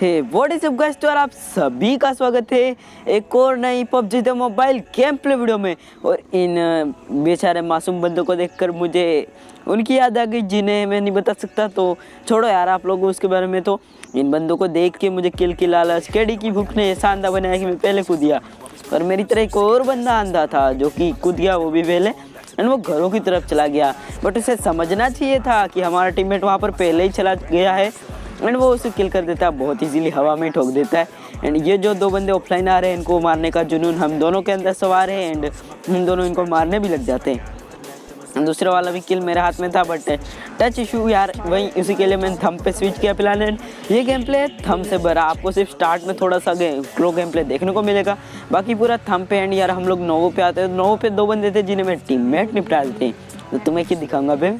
Hey. What is up guys तो आप सभी का स्वागत है एक और नई PUBG the mobile game play video में। और इन बेचारे मासूम बंदों को देखकर मुझे उनकी याद आ गई, जिन्हें मैं नहीं बता सकता। तो छोड़ो यार आप लोगों उसके बारे में। तो इन बंदों को देख के मुझे किल की लालच, केडी की भूख ने अंधा बनाया कि मैं पहले कूद गया। और मेरी तरह एक और बंदा अंधा था, जो कि कूद गया, वो भी पहले। एंड वो घरों की तरफ़ चला गया। बट उसे समझना चाहिए था कि हमारा टीममेट वहाँ पर पहले ही चला गया है। एंड वो उसे किल कर देता है, बहुत इजीली हवा में ठोक देता है। एंड ये जो दो बंदे ऑफलाइन आ रहे हैं, इनको मारने का जुनून हम दोनों के अंदर सवार है एंड हम दोनों इनको मारने भी लग जाते हैं। दूसरा वाला भी किल मेरे हाथ में था बट टच इशू यार, वही उसी के लिए मैंने थम पे स्विच किया फ़िलहाल। ये गेम प्ले थम से भरा। आपको सिर्फ़ स्टार्ट में थोड़ा सा प्रो गेम प्ले देखने को मिलेगा। बाकी पूरा थम पे एंड यार, हम लोग नोवो पे आते हैं। नोवो पे दो बंदे थे जिन्हें मैं टीम मेट निपटा देते हैं। तो तुम्हें क्या दिखाऊँगा बे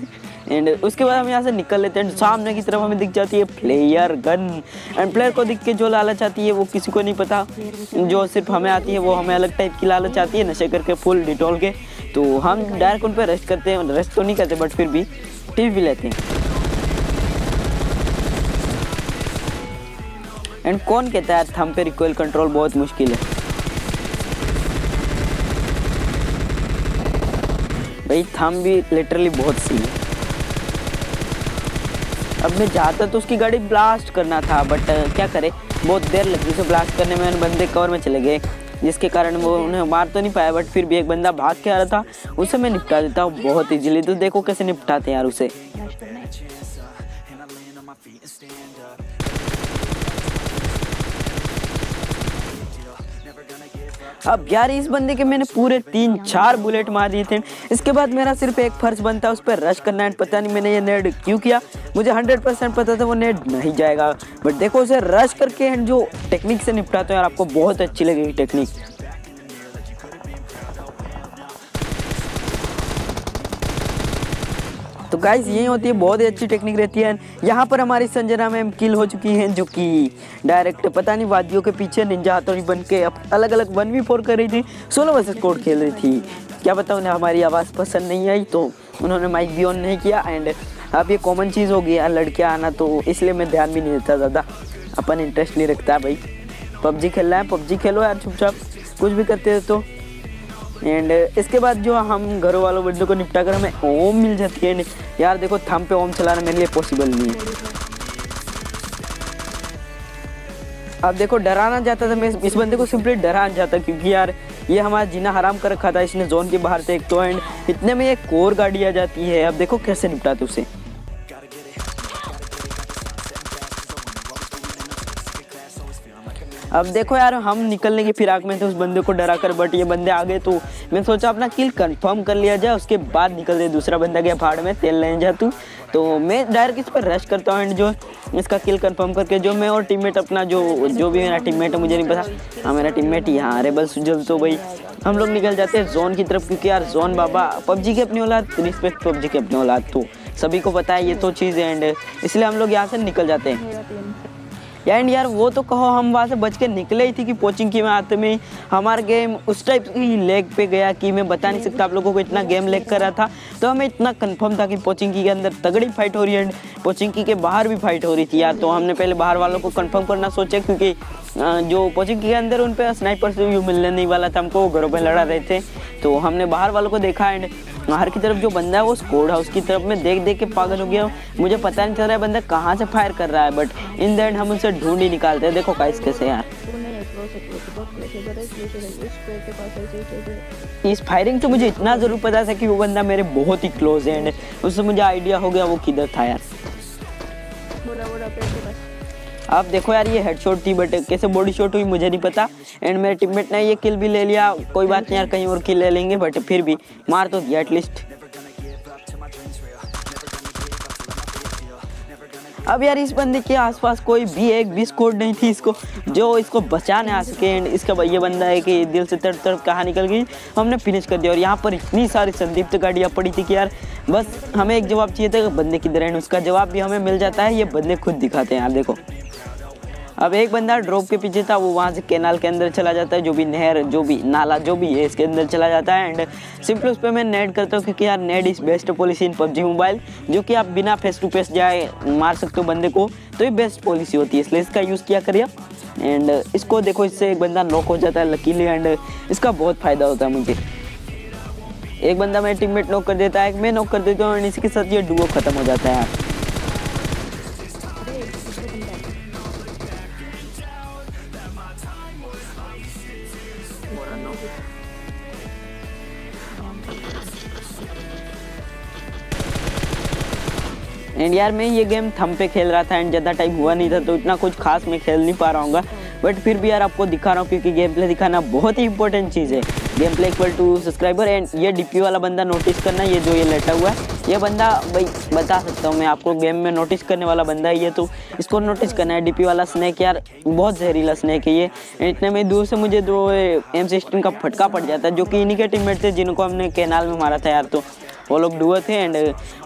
एंड उसके बाद हम यहाँ से निकल लेते हैं। सामने की तरफ़ हमें दिख जाती है प्लेयर गन एंड प्लेयर को दिख के जो लालच आती है, वो किसी को नहीं पता। जो सिर्फ़ हमें आती है, वो हमें अलग टाइप की लालच आती है, नशे करके फुल डिटोल के। तो हम डायरेक्ट उन पर रेस्ट करते हैं। रेस्ट तो नहीं करते बट फिर भी टिप भी लेते हैं। एंड कौन कहता है थम पे रिकॉइल कंट्रोल बहुत मुश्किल है। भाई थम भी लिटरली बहुत सी है। अब मैं जाता तो उसकी गाड़ी ब्लास्ट करना था बट क्या करे? बहुत देर लगी उसे ब्लास्ट करने में उन बंदे कवर में चले गए जिसके कारण वो उन्हें मार तो नहीं पाया बट फिर भी एक बंदा भाग के आ रहा था उसे मैं निपटा देता हूँ बहुत इजीली तो देखो कैसे निपटाते यार उसे। अब यार, इस बंदे के मैंने पूरे तीन, चार बुलेट मार दिए थे। इसके बाद मेरा सिर्फ़ एक फ़र्ज़ बनता उस पर रश करना। है पता नहीं मैंने ये नेड क्यों किया। मुझे हंड्रेड परसेंट पता था वो नेड नहीं जाएगा। बट देखो उसे रश करके जो टेक्निक से निपटाते हैं, यार, आपको बहुत अच्छी लगेगी टेक्निक तो गाइस यही होती है, बहुत ही अच्छी टेक्निक रहती है। यहाँ पर हमारी संजना मैम किल हो चुकी हैं, जो कि डायरेक्ट पता नहीं वादियों के पीछे निंजा हाथोड़ी बन के अलग अलग वन वी फोर कर रही थी। सोलो वर्सेस कोड खेल रही थी। क्या पता उन्हें हमारी आवाज़ पसंद नहीं आई तो उन्होंने माइक भी ऑन नहीं किया। एंड अब ये कॉमन चीज़ हो गई लड़कियाँ आना तो इसलिए मैं ध्यान भी नहीं देता ज़्यादा। अपन इंटरेस्ट नहीं रखता भाई। पबजी खेलना है, पबजी खेलो यार, चुपचाप। कुछ भी करते हो तो। एंड इसके बाद जो हम घरों वालों बंदों को निपटा कर हमें ओम मिल जाती है। And यार देखो थम पे ओम चलाना मेरे लिए पॉसिबल नहीं है। अब देखो, डराना चाहता था, मैं इस बंदे को सिंपली डराना चाहता क्योंकि यार, ये हमारा जीना हराम कर रखा था, इसने जोन के बाहर से एक तो एंड इतने में एक कोर गाड़ी आ जाती है। अब देखो, कैसे निपटाते उसे। अब देखो यार, हम निकलने की फिराक में थे, उस बंदे को डरा कर बट ये बंदे आ गए तो मैं सोचा अपना किल कंफर्म कर लिया जाए, उसके बाद निकल दे दूसरा बंदा गया पहाड़ में, तेल लेने जा तू। तो मैं डायरेक्ट इस पर रश करता हूँ एंड जो इसका किल कंफर्म करके, जो मैं और टीममेट अपना, जो जो भी मेरा टीममेट है, मुझे नहीं पता। हाँ मेरा टीममेट यहाँ हाँ। रेबल सुजल तो भाई, हम लोग निकल जाते हैं जोन की तरफ़, क्योंकि यार जोन बाबा, पबजी की अपनी औलाद रिस्पेक्ट पबजी की अपनी औलाद तो। सभी को पता है, ये तो चीज़ है। एंड इसलिए हम लोग यहाँ से निकल जाते हैं। एंड यार, वो तो कहो, हम वहाँ से बच के निकले ही थी कि कोचिंग की में आते में। हमारा गेम उस टाइप की लेग पे गया कि मैं बता नहीं सकता आप लोगों को इतना गेम लेग कर रहा था। तो हमें इतना कंफर्म था कि पोचिंकी के अंदर तगड़ी फाइट हो रही है एंड पोचिंकी के बाहर भी फाइट हो रही थी यार। तो हमने पहले बाहर वालों को कन्फर्म करना सोचा क्योंकि जो पोचिंकी के अंदर उन पर स्नाइपर से भी मिलने नहीं वाला था, हमको घरों पर लड़ा रहे थे। तो हमने बाहर वालों को देखा एंड बाहर की तरफ़ जो बंदा है, वो स्कोड हाउस की तरफ़ में देख देख के पागल हो गया हूँ। मुझे पता नहीं चल रहा है बंदा कहाँ से फायर कर रहा है बट इन द एंड हम उसे ढूंढ ही निकालते हैं। देखो गाइस कैसे यार इस फायरिंग से मुझे इतना ज़रूर पता था कि वो बंदा मेरे बहुत ही क्लोज है। एंड उससे मुझे आइडिया हो गया वो किधर था यार। आप देखो यार, ये हेड हेडशॉट थी बट कैसे बॉडी शॉट हुई मुझे नहीं पता। एंड मेरे टीममेट ने ये किल भी ले लिया। कोई बात नहीं यार, कहीं और किल ले लेंगे बट फिर भी मार तो दिया एटलीस्ट अब यार इस बंदे के आसपास कोई भी एक भी स्कोर नहीं थी इसको, जो इसको बचाने आ सके। एंड इसका ये बंदा है कि दिल से तड़प तड़प कहाँ निकल गई। हमने फिनिश कर दिया और यहाँ पर इतनी सारी संदिग्ध गाड़ियाँ पड़ी थी कि यार, बस हमें एक जवाब चाहिए था कि बंदे किधर है उसका जवाब भी हमें मिल जाता है। ये बंदे खुद दिखाते हैं यार, देखो। अब एक बंदा ड्रॉप के पीछे था, वो वहाँ से कैनाल के अंदर चला जाता है, जो भी नहर, जो भी नाला, जो भी है, इसके अंदर चला जाता है। एंड सिंपल उस पर मैं नेट करता हूँ क्योंकि यार net is best policy in PUBG mobile जो कि आप बिना फेस टू फेस जाए मार सकते हो बंदे को तो ये बेस्ट पॉलिसी होती है, इसलिए इसका यूज़ किया करिए एंड इसको देखो, इससे एक बंदा नॉक हो जाता है लकीली एंड इसका बहुत फ़ायदा होता है मुझे। एक बंदा मेरे टीममेट नॉक कर देता है मैं नॉक कर देता हूँ एंड इसी के साथ ये डुओ खत्म हो जाता है। यार एंड यार मैं ये गेम थम पे खेल रहा था एंड ज़्यादा टाइम हुआ नहीं था तो इतना कुछ खास मैं खेल नहीं पा रहा हूँ बट फिर भी यार आपको दिखा रहा हूँ क्योंकि गेम प्ले दिखाना बहुत ही इंपॉर्टेंट चीज़ है। Game play equal to subscriber and ये डीपी वाला बंदा नोटिस करना, ये जो ये लेटा हुआ है, ये बंदा भाई बता सकता हूँ मैं आपको गेम में नोटिस करने वाला बंदा है ये तो इसको नोटिस करना है। डीपी वाला स्नैक यार बहुत जहरीला स्नैक है ये। इतने में दूर से मुझे दो एम सिक्सटीन का फटका पड़ जाता है, जो कि इन्हीं के टीममेट थे जिनको हमने कैनाल में मारा था यार तो वो लोग डुआ थे एंड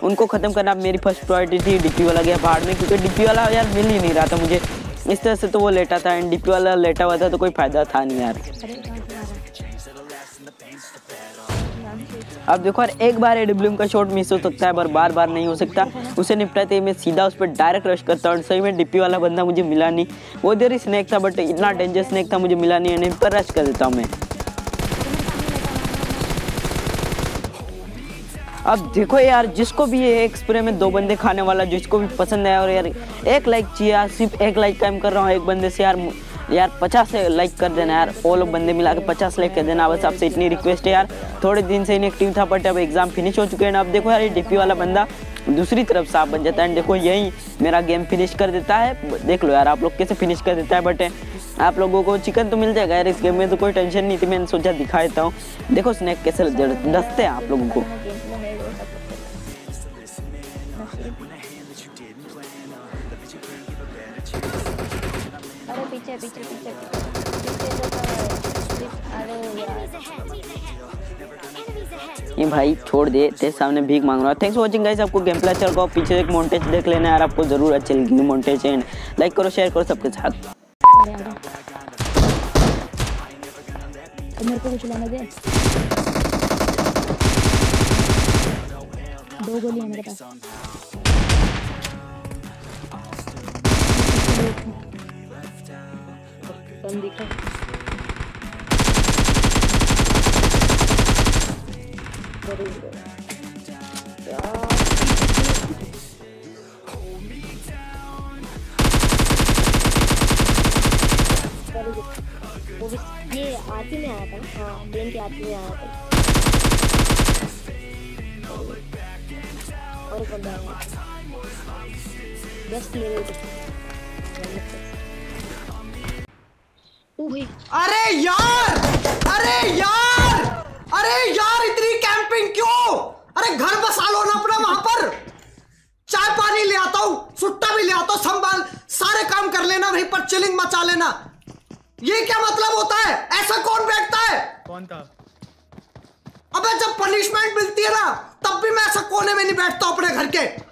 उनको ख़त्म करना मेरी फ़र्स्ट प्रायोरिटी थी डीपी वाला गया पहाड़ में, क्योंकि डीपी वाला यार मिल ही नहीं रहा था मुझे। इस तरह से तो वो लेटा था एंड डीपी वाला लेटा हुआ था तो कोई फ़ायदा था नहीं यार। अब देखो यार, एक बार ए का शॉट मिस हो सकता है, पर बार बार नहीं हो सकता। उसे निपटाते मैं सीधा उस पर डायरेक्ट रश करता हूँ, सही में डिप्पी वाला बंदा मुझे मिला नहीं। वो देर ही स्नैक था बट इतना डेंजर स्नैक था, मुझे मिला नहीं पर रश कर देता हूँ मैं। अब देखो यार, जिसको भी ये एक स्प्रे में दो बंदे खाने वाला, जिसको भी पसंद है और यार, एक लाइक चाहिए यार, सिर्फ़ एक लाइक काम कर रहा हूँ एक बंदे से यार यार, पचास लाइक कर देना यार। वो लोग बंदे मिला के पचास लाइक कर देना। बस आपसे इतनी रिक्वेस्ट है यार। थोड़े दिन से इनएक्टिव था बट अब एग्ज़ाम फिनिश हो चुके हैं अब देखो यार, ये डीपी वाला बंदा दूसरी तरफ़ साफ़ बन जाता है। देखो यही मेरा गेम फिनिश कर देता है। देख लो यार, आप लोग कैसे फिनिश कर देता है बट आप लोगों को चिकन तो मिल जाएगा यार इस गेम में तो कोई टेंशन नहीं। थी मैंने सोचा दिखा देता हूँ। देखो स्नैक कैसे दसते हैं आप लोगों को। पीछे पीछे पीछे पीछे। ये भाई छोड़ दे तेरे सामने भीख मांग रहा है। थैंक्स वाचिंग गाइस आपको गेम प्ले अच्छा लगा पीछे एक मोंटेज देख लेना यार आपको ज़रूर अच्छी लगेगी मोंटेज एंड लाइक करो शेयर करो सबके साथ। मेरे को कुछ लाने दे। दो गोलियाँ मेरे पास। गन दिखा ये आती में आया था हाँ प्लेन के आती में आया था। और बंदा बेस्ट लेवल अरे यार! अरे यार! अरे यार इतनी कैंपिंग क्यों? अरे घर बसा लो ना अपना वहाँ पर। चाय पानी ले आता हूँ सुट्टा भी ले आता हूँ संभाल सारे काम कर लेना वहीं पर चिलिंग मचा लेना। ये क्या मतलब होता है? ऐसा कौन बैठता है? कौन था? अबे जब पनिशमेंट मिलती है ना तब भी मैं ऐसा कोने में नहीं बैठता अपने घर के।